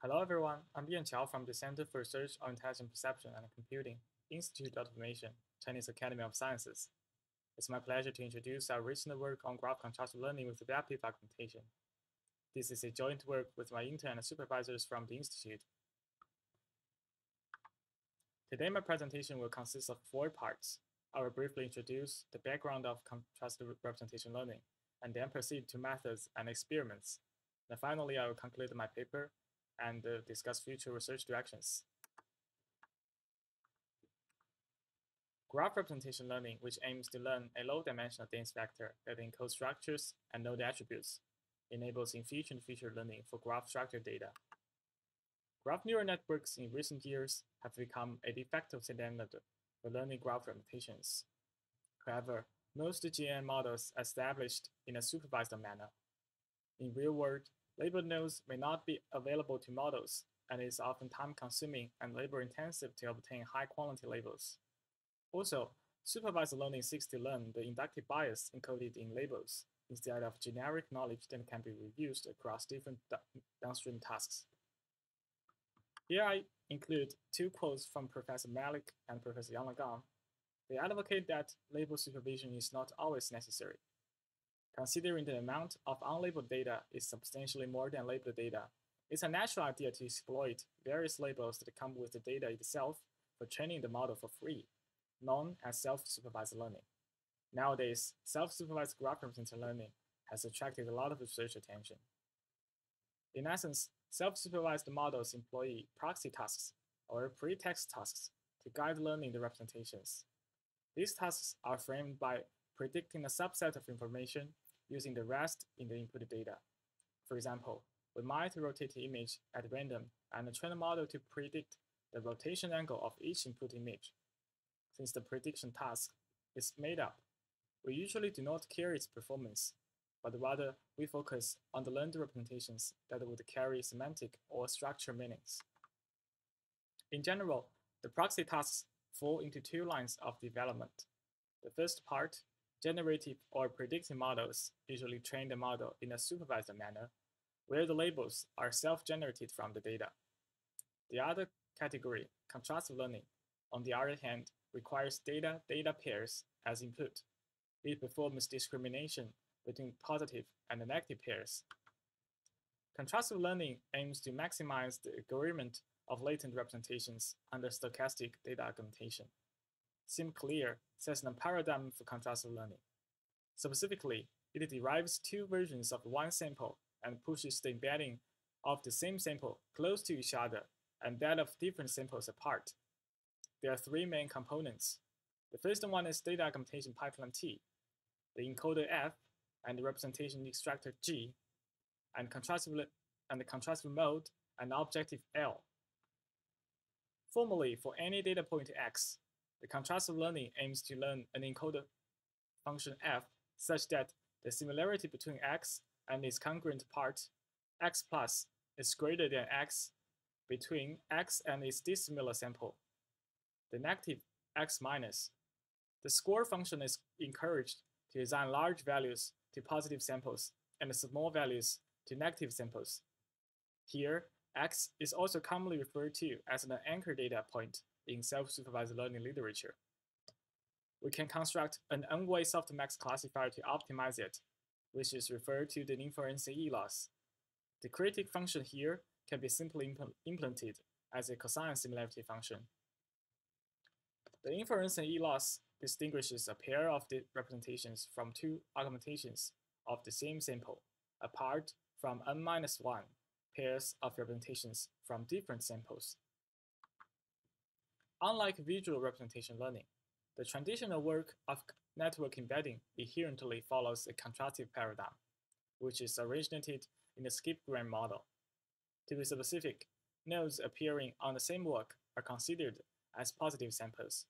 Hello everyone, I'm Yan Qiao from the Center for Research on Intelligent Perception and Computing, Institute of Automation, Chinese Academy of Sciences. It's my pleasure to introduce our recent work on graph contrastive learning with adaptive augmentation. This is a joint work with my intern and supervisors from the Institute. Today my presentation will consist of four parts. I will briefly introduce the background of contrastive representation learning, and then proceed to methods and experiments. And finally, I will conclude my paper and uh, discuss future research directions. Graph representation learning, which aims to learn a low-dimensional dense vector that encodes structures and node attributes, enables in-feature-to-feature learning for graph structure data. Graph neural networks in recent years have become a de facto standard for learning graph representations. However, most GNN models are established in a supervised manner. In real labeled nodes may not be available to models, and is often time-consuming and labor-intensive to obtain high-quality labels. Also, supervised learning seeks to learn the inductive bias encoded in labels instead of generic knowledge that can be reused across different downstream tasks. Here I include two quotes from Professor Malik and Professor Yann LeCun. They advocate that label supervision is not always necessary. Considering the amount of unlabeled data is substantially more than labeled data, it's a natural idea to exploit various labels that come with the data itself for training the model for free, known as self-supervised learning. Nowadays, self-supervised graph representative learning has attracted a lot of research attention. In essence, self-supervised models employ proxy tasks or pretext tasks to guide learning the representations. These tasks are framed by predicting a subset of information using the rest in the input data. For example, we might rotate the image at random and train the model to predict the rotation angle of each input image. Since the prediction task is made up, we usually do not care its performance, but rather we focus on the learned representations that would carry semantic or structure meanings. In general, the proxy tasks fall into two lines of development. The first part, generative or predictive models, usually train the model in a supervised manner, where the labels are self-generated from the data. The other category, contrastive learning, on the other hand, requires data-data pairs as input. It performs discrimination between positive and negative pairs. Contrastive learning aims to maximize the agreement of latent representations under stochastic data augmentation. SimCLR sets a paradigm for contrastive learning. Specifically, it derives two versions of one sample and pushes the embedding of the same sample close to each other and that of different samples apart. There are three main components. The first one is data augmentation pipeline T, the encoder F, and the representation extractor G, and contrastive, and the contrastive mode and objective L. Formally, for any data point x, the contrastive learning aims to learn an encoder function f such that the similarity between x and its congruent part, x plus, is greater than x between x and its dissimilar sample, the negative x minus. The score function is encouraged to assign large values to positive samples and small values to negative samples. Here, X is also commonly referred to as an anchor data point in self-supervised learning literature. We can construct an n-way softmax classifier to optimize it, which is referred to the InfoNCE-loss. The critic function here can be simply impl implemented as a cosine similarity function. The InfoNCE-loss distinguishes a pair of the representations from two augmentations of the same sample, apart from n-1 pairs of representations from different samples. Unlike visual representation learning, the traditional work of network embedding inherently follows a contrastive paradigm, which is originated in the skip-gram model. To be specific, nodes appearing on the same walk are considered as positive samples.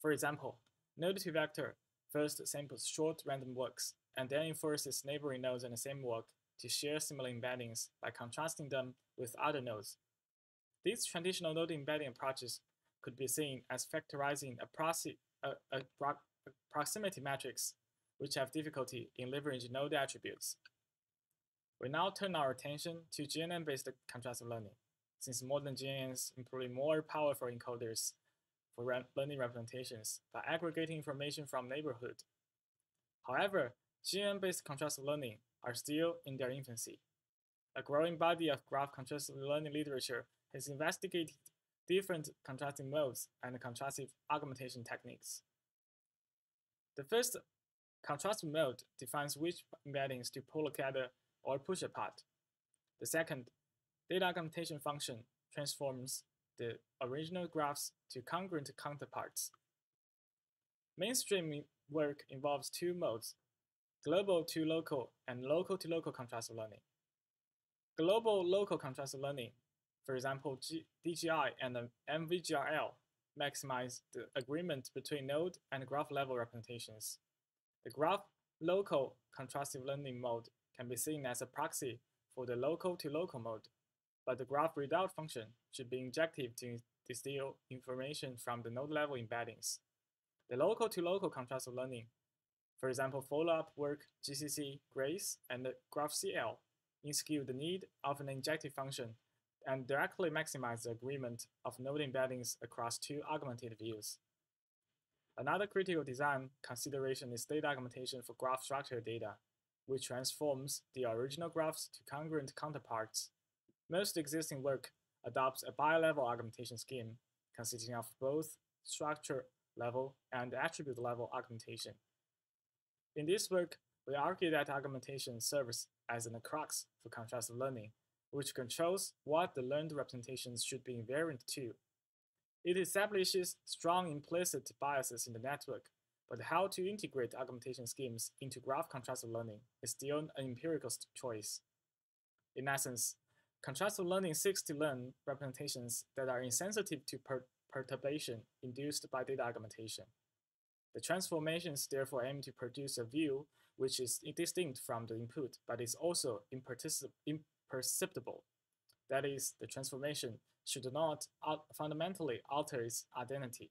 For example, node2vec first samples short random walks and then enforces neighboring nodes on the same walk to share similar embeddings by contrasting them with other nodes. These traditional node embedding approaches could be seen as factorizing a, a, a, proximity matrix, which have difficulty in leveraging node attributes. We now turn our attention to GNN-based contrastive learning, since modern GNNs employ more powerful encoders for learning representations by aggregating information from neighborhood. However, GNN-based contrastive learning are still in their infancy. A growing body of graph contrastive learning literature has investigated different contrastive modes and contrastive augmentation techniques. The first contrastive mode defines which embeddings to pull together or push apart. The second, data augmentation function transforms the original graphs to congruent counterparts. Mainstream work involves two modes, global to local and local to local contrastive learning. Global local contrastive learning, for example, G DGI and MVGRL, maximize the agreement between node and graph level representations. The graph local contrastive learning mode can be seen as a proxy for the local to local mode, but the graph readout function should be injective to distill information from the node level embeddings. The local to local contrastive learning, for example, follow-up work, GCC, GRACE, and GraphCL, inskew the need of an injective function and directly maximize the agreement of node embeddings across two augmented views. Another critical design consideration is data augmentation for graph structure data, which transforms the original graphs to congruent counterparts. Most existing work adopts a bi-level augmentation scheme consisting of both structure level and attribute level augmentation. In this work, we argue that augmentation serves as an crux for contrastive learning, which controls what the learned representations should be invariant to. It establishes strong implicit biases in the network, but how to integrate augmentation schemes into graph contrastive learning is still an empirical choice. In essence, contrastive learning seeks to learn representations that are insensitive to per perturbation induced by data augmentation. The transformations therefore aim to produce a view which is distinct from the input, but is also imperceptible. That is, the transformation should not fundamentally alter its identity.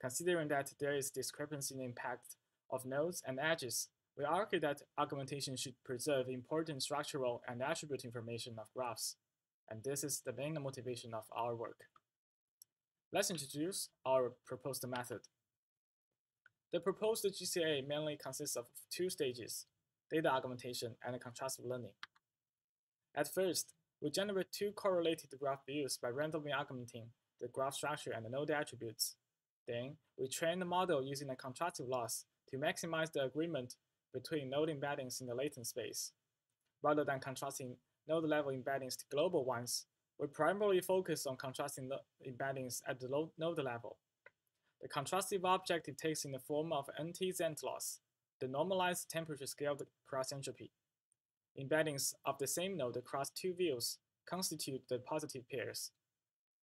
Considering that there is discrepancy in impact of nodes and edges, we argue that augmentation should preserve important structural and attribute information of graphs, and this is the main motivation of our work. Let's introduce our proposed method. The proposed GCA mainly consists of two stages, data augmentation and contrastive learning. At first, we generate two correlated graph views by randomly augmenting the graph structure and the node attributes. Then, we train the model using a contrastive loss to maximize the agreement between node embeddings in the latent space. Rather than contrasting node-level embeddings to global ones, we primarily focus on contrasting embeddings at the node level. The contrastive objective takes in the form of NT-Xent loss, the normalized temperature-scaled cross-entropy. Embeddings of the same node across two views constitute the positive pairs.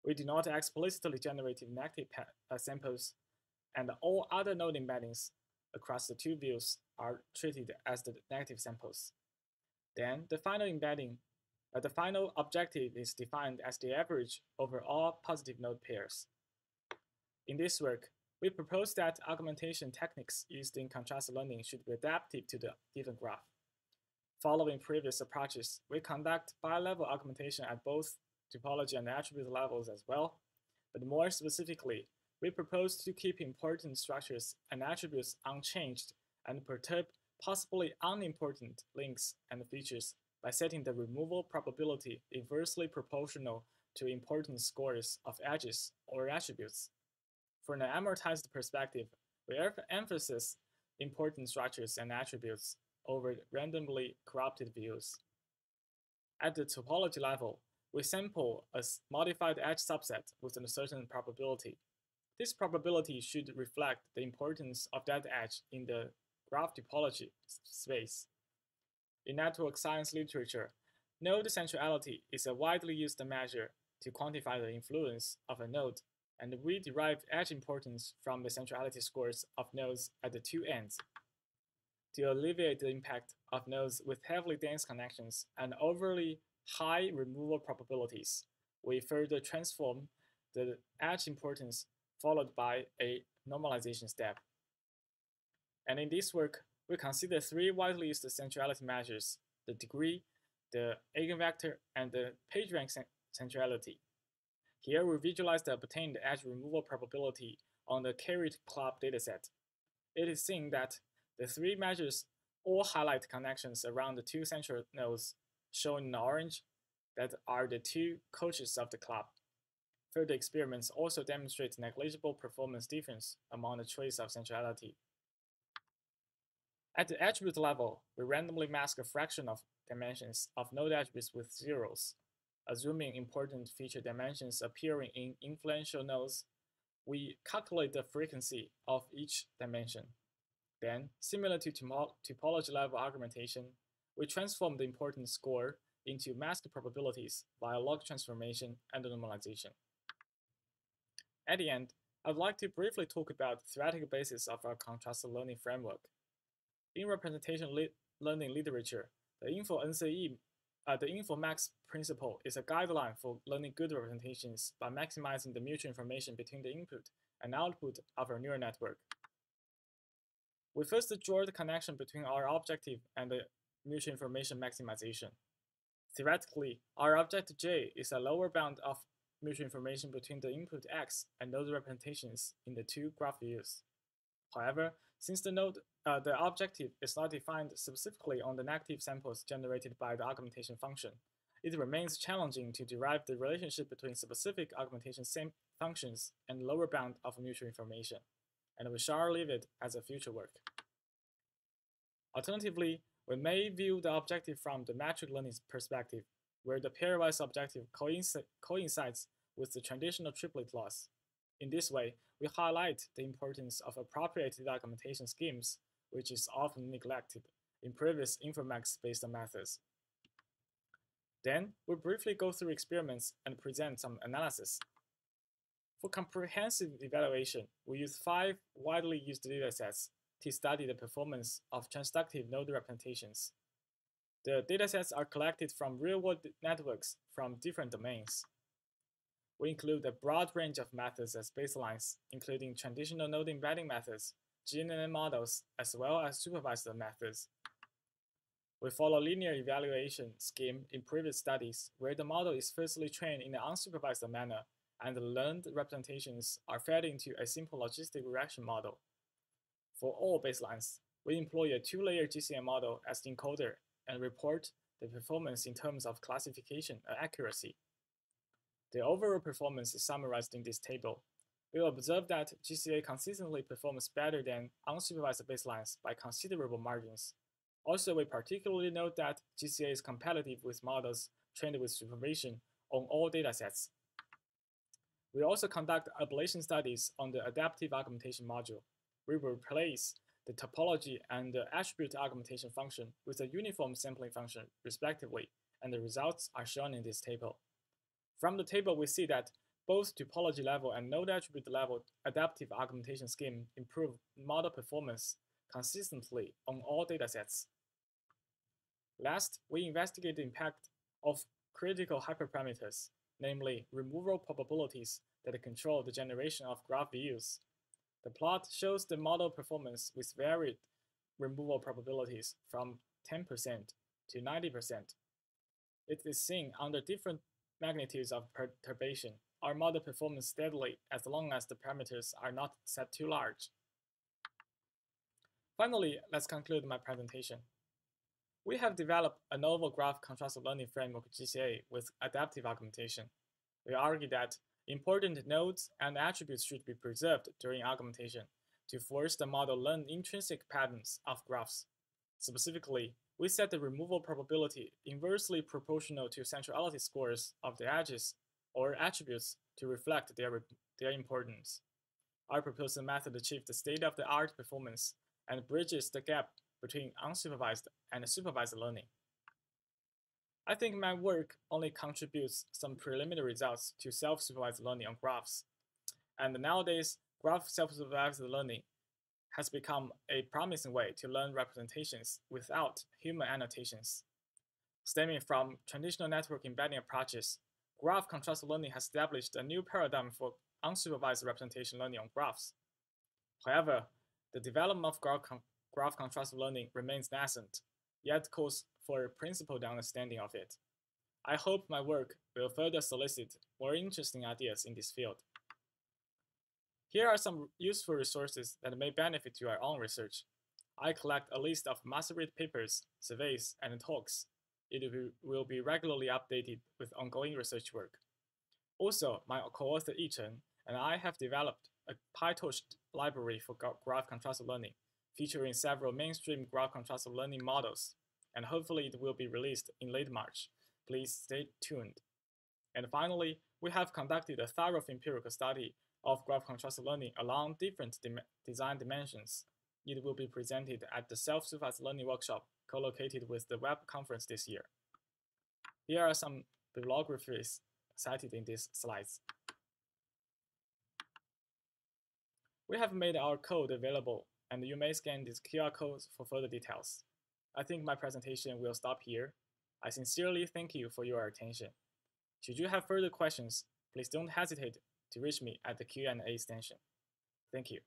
We do not explicitly generate negative uh, samples, and all other node embeddings across the two views are treated as the negative samples. Then the final embedding, uh, the final objective is defined as the average over all positive node pairs. In this work, we propose that augmentation techniques used in contrast learning should be adaptive to the given graph. Following previous approaches, we conduct bi-level augmentation at both topology and attribute levels as well, but more specifically, we propose to keep important structures and attributes unchanged and perturb possibly unimportant links and features by setting the removal probability inversely proportional to importance scores of edges or attributes. From an amortized perspective, we emphasize important structures and attributes over randomly corrupted views. At the topology level, we sample a modified edge subset with a certain probability. This probability should reflect the importance of that edge in the graph topology space. In network science literature, node centrality is a widely used measure to quantify the influence of a node and we derive edge importance from the centrality scores of nodes at the two ends. To alleviate the impact of nodes with heavily dense connections and overly high removal probabilities, we further transform the edge importance followed by a normalization step. And in this work, we consider three widely used centrality measures, the degree, the eigenvector, and the PageRank centrality. Here we visualize the obtained edge removal probability on the karate club dataset. It is seen that the three measures all highlight connections around the two central nodes shown in orange that are the two coaches of the club. Further experiments also demonstrate negligible performance difference among the traits of centrality. At the attribute level, we randomly mask a fraction of dimensions of node attributes with zeros. Assuming important feature dimensions appearing in influential nodes, we calculate the frequency of each dimension. Then, similar to topology level augmentation, we transform the importance score into masked probabilities via log transformation and normalization. At the end, I'd like to briefly talk about the theoretical basis of our contrasted learning framework. In representation learning literature, the InfoNCE, uh, the InfoMax principle is a guideline for learning good representations by maximizing the mutual information between the input and output of our neural network. We first draw the connection between our objective and the mutual information maximization. Theoretically, our object J is a lower bound of mutual information between the input X and those representations in the two graph views. However, since the node, uh, the objective is not defined specifically on the negative samples generated by the augmentation function, it remains challenging to derive the relationship between specific augmentation functions and lower bound of mutual information, and we shall leave it as a future work. Alternatively, we may view the objective from the metric learning perspective, where the pairwise objective coincides with the traditional triplet loss. In this way, we highlight the importance of appropriate augmentation schemes, which is often neglected in previous InfoMax-based methods. Then, we briefly go through experiments and present some analysis. For comprehensive evaluation, we use five widely used datasets to study the performance of transductive node representations. The datasets are collected from real-world networks from different domains. We include a broad range of methods as baselines, including traditional node embedding methods, GNN models, as well as supervised methods. We follow linear evaluation scheme in previous studies, where the model is firstly trained in an unsupervised manner, and the learned representations are fed into a simple logistic regression model. For all baselines, we employ a two-layer GCN model as the encoder and report the performance in terms of classification and accuracy. The overall performance is summarized in this table. We observe that GCA consistently performs better than unsupervised baselines by considerable margins. Also, we particularly note that GCA is competitive with models trained with supervision on all datasets. We also conduct ablation studies on the adaptive augmentation module we replace the topology and the attribute augmentation function with a uniform sampling function, respectively, and the results are shown in this table. From the table, we see that both topology level and node attribute level adaptive augmentation scheme improve model performance consistently on all datasets. Last, we investigate the impact of critical hyperparameters, namely removal probabilities that control the generation of graph views the plot shows the model performance with varied removal probabilities from 10% to 90%. It is seen under different magnitudes of perturbation. Our model performs steadily as long as the parameters are not set too large. Finally, let's conclude my presentation. We have developed a novel graph contrastive learning framework GCA with adaptive augmentation. We argue that Important nodes and attributes should be preserved during augmentation to force the model learn intrinsic patterns of graphs. Specifically, we set the removal probability inversely proportional to centrality scores of the edges or attributes to reflect their, their importance. Our proposed method achieves the state-of-the-art performance and bridges the gap between unsupervised and supervised learning. I think my work only contributes some preliminary results to self-supervised learning on graphs. And nowadays, graph self-supervised learning has become a promising way to learn representations without human annotations. Stemming from traditional network embedding approaches, graph contrast learning has established a new paradigm for unsupervised representation learning on graphs. However, the development of graph, con graph contrast learning remains nascent, yet calls for a principled understanding of it. I hope my work will further solicit more interesting ideas in this field. Here are some useful resources that may benefit your own research. I collect a list of must-read papers, surveys, and talks. It will be regularly updated with ongoing research work. Also, my co-author Yichen and I have developed a PyTorch library for graph contrastive learning, featuring several mainstream graph contrastive learning models, and hopefully it will be released in late March. Please stay tuned. And finally, we have conducted a thorough empirical study of graph contrastive learning along different dim design dimensions. It will be presented at the Self-Supervised Learning Workshop co-located with the web conference this year. Here are some bibliographies cited in these slides. We have made our code available, and you may scan these QR codes for further details. I think my presentation will stop here. I sincerely thank you for your attention. Should you have further questions, please don't hesitate to reach me at the Q&A extension. Thank you.